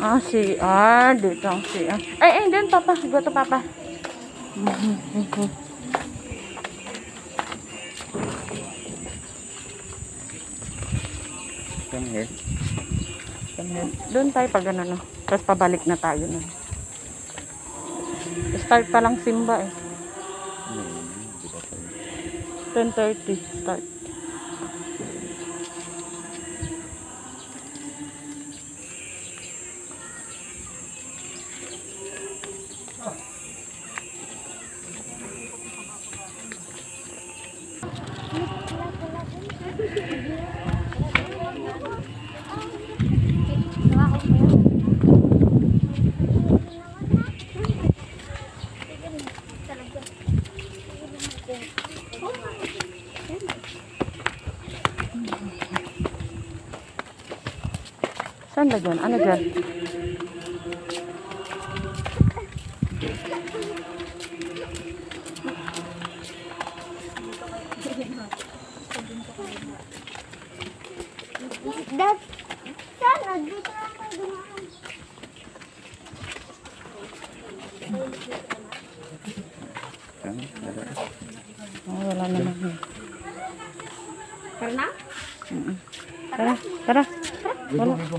Ah, CR. Dito ang CR. Ay, ay, din, papa. Go to papa. Come here. Come here. Doon tayo pag ano, no. Tapos pabalik na tayo na. Start pa lang Simba eh. Hmm, di ba pa yun? 10.30 start. Saan ba dyan? Ano dyan? Dad, sana dito lang tayo dumaan. Wala. Oh, wala naman. eh. Tara na? Tara, tara. Go, go,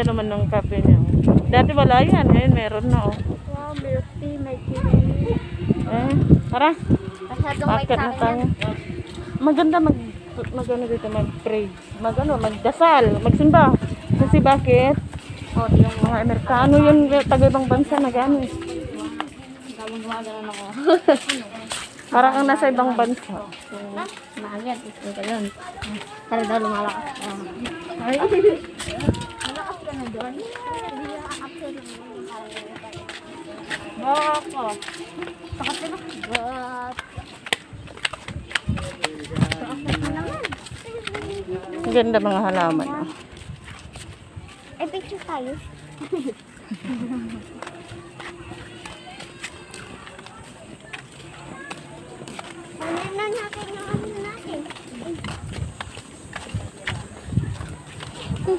Maganda naman ng kape niya. Dati wala yan, ngayon meron na oh. Wow, milk tea, may tea. Eh, tara, Masyadong market na tayo. Maganda mag, mag ano dito, mag-pray. Mag ano, magdasal, magsimba. Kasi bakit? Oh, yung Mga Amerikano yun, taga-ibang bansa na gano'n. eh. Gawang gumagano ako. Parang ang nasa ibang bansa. Maagat. Ito yun. Para daw lumalakas. Ay, Malakas ka na doon. Hindi a-upset baka. Sakat ka na. But... Sakat ka naman. Ang ganda mga halaman. oh. Eh, picture tayo. Ano na natin yung ano natin? Tara.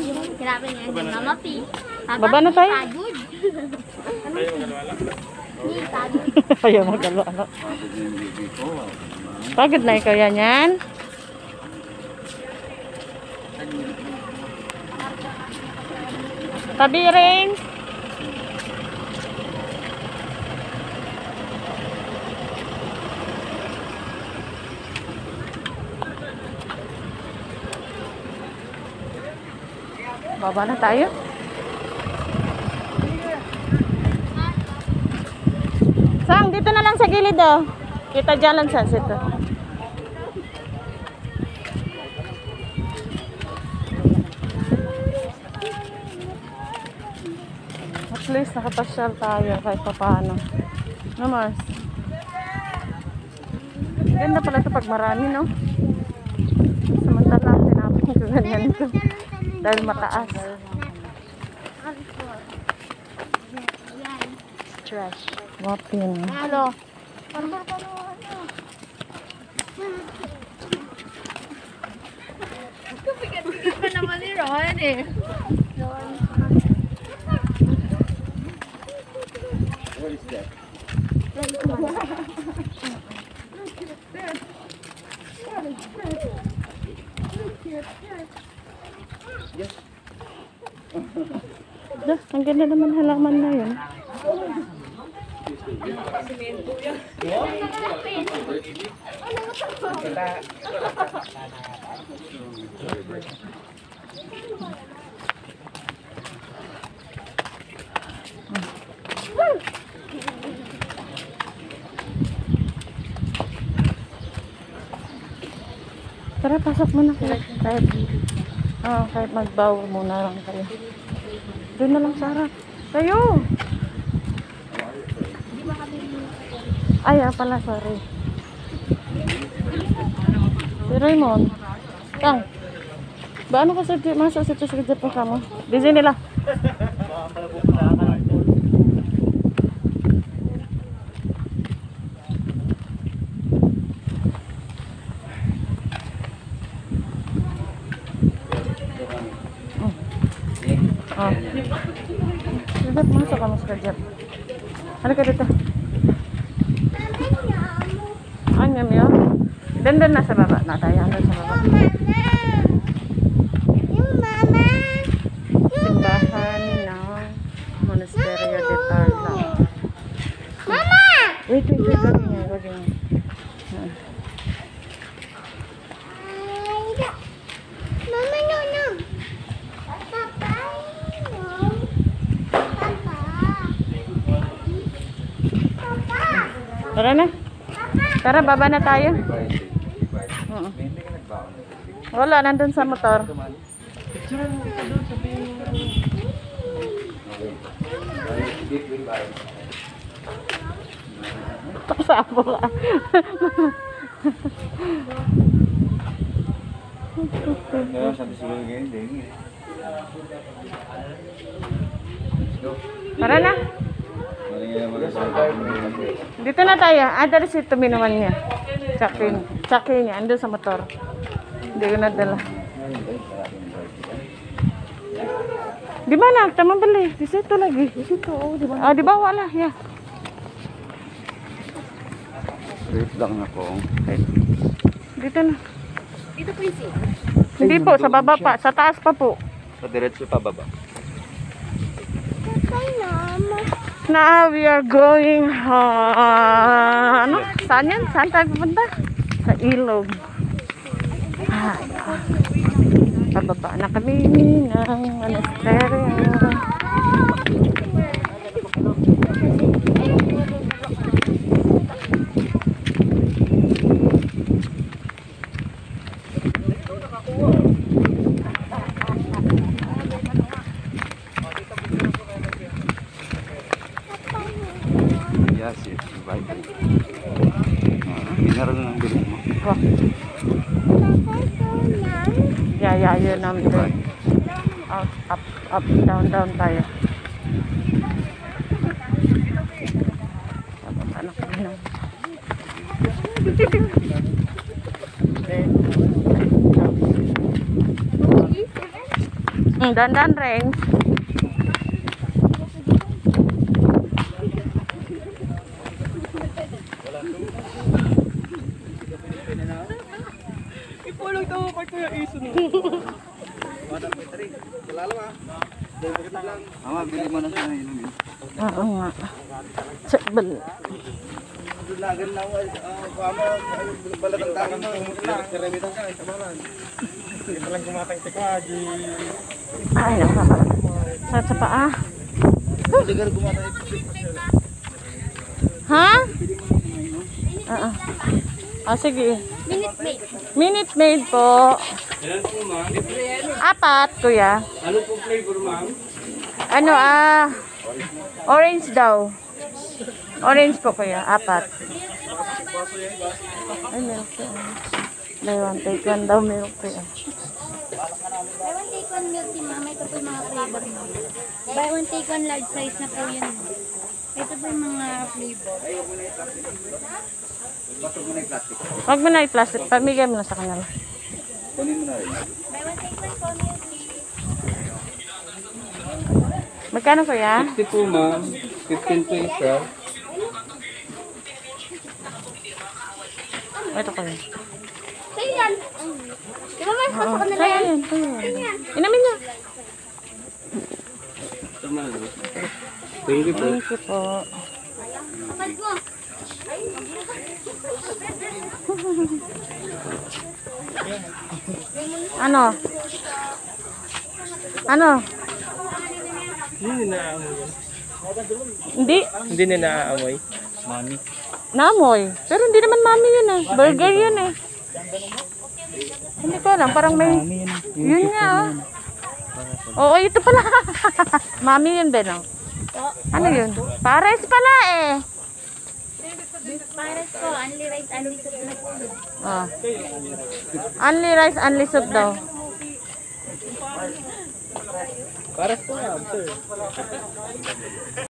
Sinabi niya yung mama P. Baba na tayo. Pagod. Hindi, pagod. Ayaw magalo ano. Pagod na ikaw yan yan. Tabi rin. Baba na tayo. Sang, dito na lang sa gilid oh. Kita dyan lang sa sito. Least nakapasyal tayo kahit pa paano. No, Mars? Ganda pala ito pag marami, no? Samantala, tinapin ko ganyan ito. Dahil mataas. Trash. Wapin. Ano? Ano pa ano? Kapigat-pigat pa naman ni Ron eh. Is that? Yes. Da, ang ganda naman halaman na yun. Tara, pasok muna kayo. Kahit, oh, kahit magbaw muna lang kayo. Doon na lang, Sarah. Kayo! Ay, ah, pala, sorry. Si Raymond. Tang. Ba ano ka sa masa sa tusig sa pa mo? Busy nila. Oh. Ano ka dito? Anyam ya. Dan dan nasa baba na tayo. Ano sa baba? Simbahan ng Monasterio de Tarlac. Mama! Wait, wait, wait. Tara na. Tara, baba na tayo. Oo. Wala, nandun sa motor. Pasapo ka. Tara na. Dito na tayo. Ah, dali si tuminuman niya. Sakin. Sakin niya. Andun sa motor. Hindi ko nadala. Di ba na? Tama bali. Di ito lagi. Dito. Oh, di ba? Ah, di ba? Wala. Yeah. Wait lang ako. Dito na. Dito po yung seat. Hindi po. Sa baba pa. Sa taas pa po. Sa diretso pa baba. Mama. Now we are going home. Ano? Saan yan? Saan tayo pupunta? Sa ilog. Ah, Pababa na kami ng monasterio. Yes, yes. Bye. Ah, Minaral na ng bilog mo. Wah, yayayo namin doon. Up, up, up, down, down tayo. Pababa na kami ng... Hmm, dandan rin. Mama, bili mo na sa inumin. Oo nga. Sakbal. Lagan na ako. Kama, balatang tangan mo. Karamitan ka, sa baran. Hindi pa lang kumatang tikwaji. Ay, naku. Sakit sa paa. Hindi ka gumatang Ha? Oo. Ah, sige. Minute maid. Minute maid po. Apat, kuya. Ano po flavor, ma'am? Ano, ah, orange daw. Orange po, kuya. Apat. Ay, meron po. Buy one, take one daw, meron po. Buy one take one milk tea, mama. Ito po yung mga flavor mo. Buy one take one large size na po yun. Ito po yung mga flavor. Huwag mo na i-plastic. Pamigay mo na sa kanila. Kunin mo na rin. Buy one take one po milk tea. Magkano, kuya? 60 po, ma'am. 15 po isa. Ito, kuya. Sa'yo yan. Di ba mas pasok yan? yan. Inamin niya. Thank you po. Thank you po. Kapag mo. Ano? Ano? Hindi na naamoy. Hindi. Hindi na naaamoy. Mami. Namoy. Pero hindi naman mami yun eh. Burger yun eh. Hindi ko alam. Parang may... Yun nga oh. Oo, ito pala. mami yun, Ben. Oh. Ano yun? Pares pala eh. Pares ko, only rice, only soup na po. Oh. Only rice, only soup daw. Para sa sir.